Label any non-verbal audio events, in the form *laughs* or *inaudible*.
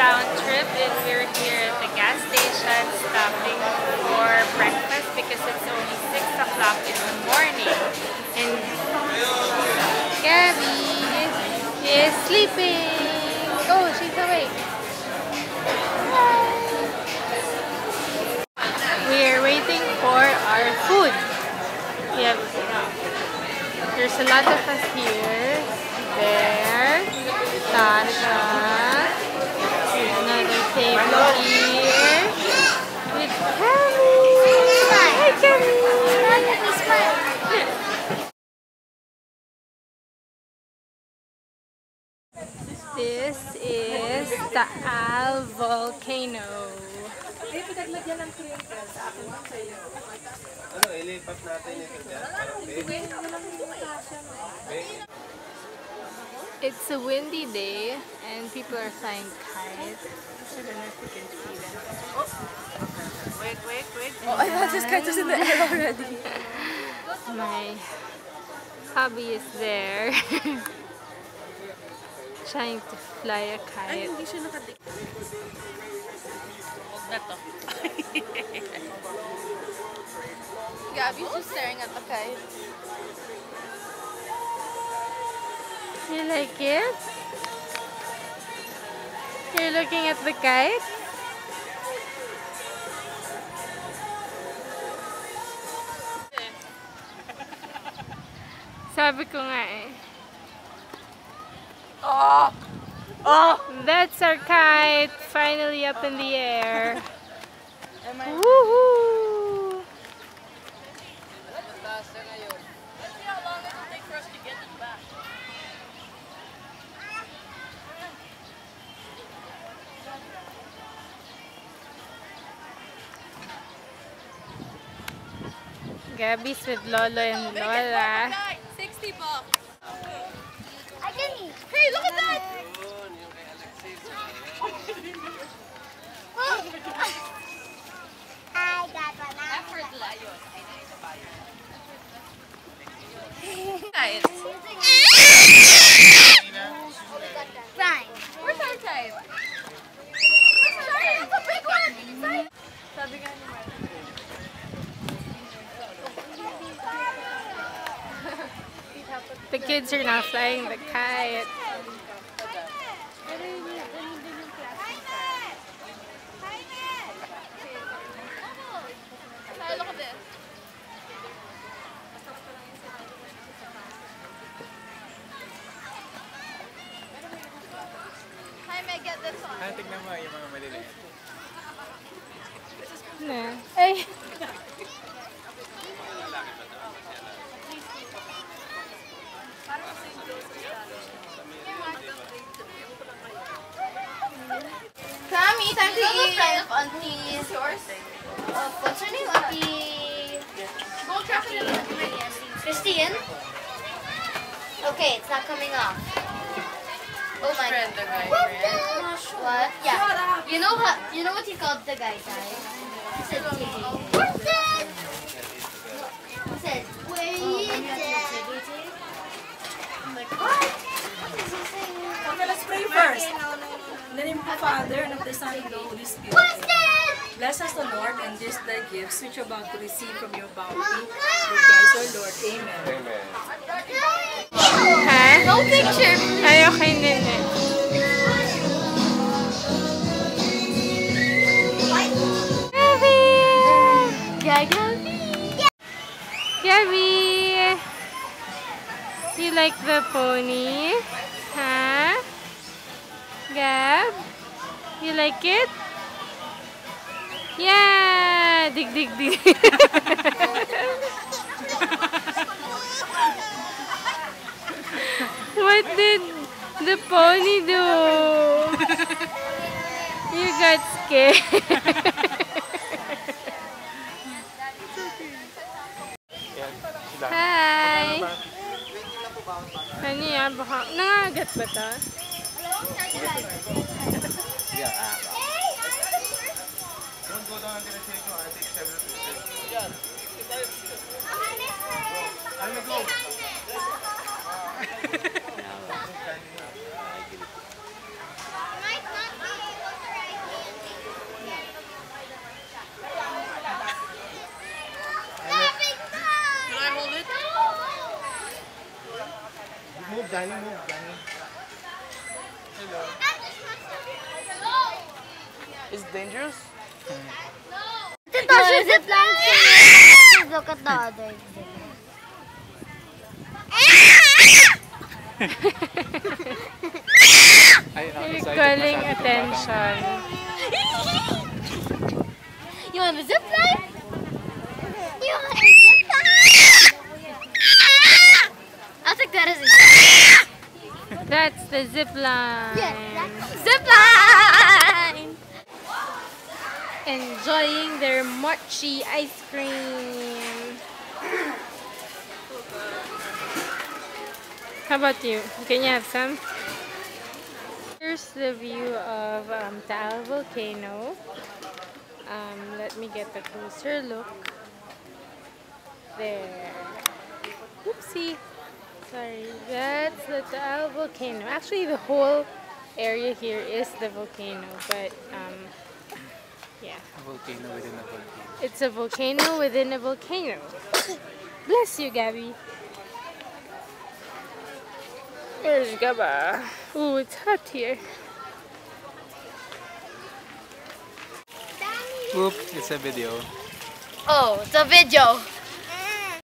town trip and we're here at the gas station stopping for breakfast because it's only 6 o'clock in the morning. And Gabby is sleeping. Oh, she's awake. We're waiting for our food. We have, there's a lot of us here. There, Tasha, here with Camille. Hi, Camille. This is the Taal Volcano. Ano, ilipat natin ito dyan. It's a windy day and people are flying kites. I don't know if you can see them. Wait, wait, wait. Oh, I thought this kite was in the air already. *laughs* My hubby is there *laughs* trying to fly a Ay, kite. hindi siya nakadik. Huwag. *laughs* Gabby's just staring at the kite. You like it? You're looking at the kite? *laughs* Sabi ko nga eh. Oh! Oh! That's our kite, finally up in the air. *laughs* Woohoo! Gabby's with Lolo and Lola. 60 bucks. Hey, look at kids are now flying the kite. Hey, look this. Hi, may I get this one? Tignan mo yung mga maliliit. Na. Ay! Tommy, time to eat. friend of Auntie's. yours? Uh, what's her name? Auntie. Go check it out. Christine? Okay, it's not coming off. Oh my Friend, the guy What? friend. What? Yeah. You know what? You know what he called the guy guy? He said, What's that? He said, wait. I'm like, what? What is he saying? Okay, let's pray first. In the name of the Father, and of the Son, and of the Holy Spirit. What's that? Bless us, the Lord, and this thy gifts which you're about to receive from your bounty. Through Christ our Lord. Amen. Amen. Ha? No picture. Ay, okay din eh. Gabby! Gabby. Gabby! You like the pony? Huh? Gab? You like it? Yeah! Dig, dig, dig. *laughs* what did the pony do? you got scared. *laughs* Hi! Ano yan? Baka, nangagat ba to? Danny, move, Danny. Hello. It's dangerous? Tito, she's zip line. Look at the other. You're calling attention. You want a zip line? You want a zip line? I'll take that as a zip That's the zip line. Zip line! Enjoying their mochi ice cream. How about you? Can you have some? Here's the view of um, Taal Volcano. Um, let me get a closer look. There. Oopsie. Sorry. That's the Taal Volcano. Actually, the whole area here is the volcano, but um, yeah. volcano within a volcano. It's a volcano within a volcano. *coughs* Bless you, Gabby. Where's Gaba? Ooh, it's hot here. Oop, it's a video. Oh, it's a video.